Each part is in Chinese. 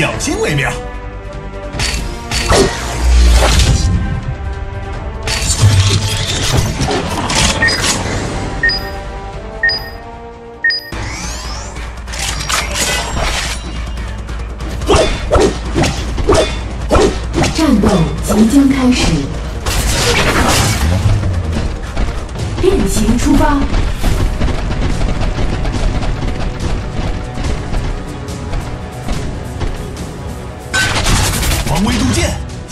小心为妙。战斗即将开始，变形出发。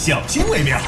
小心为妙。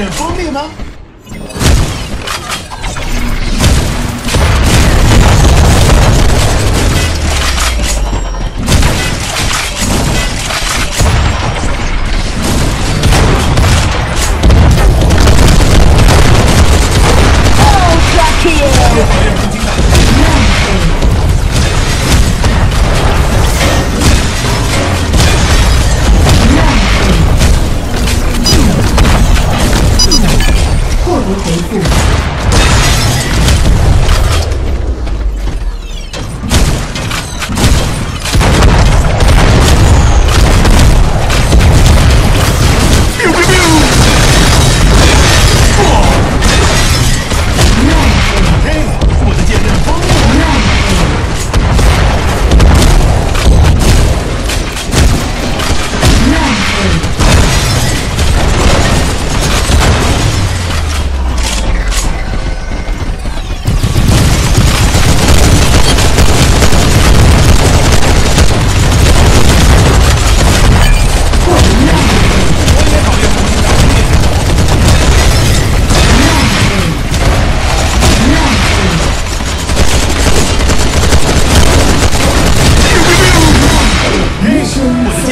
忍蜂蜜吗？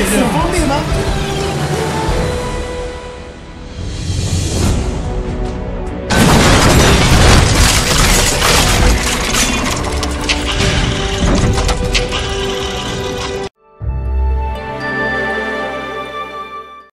很方便吗？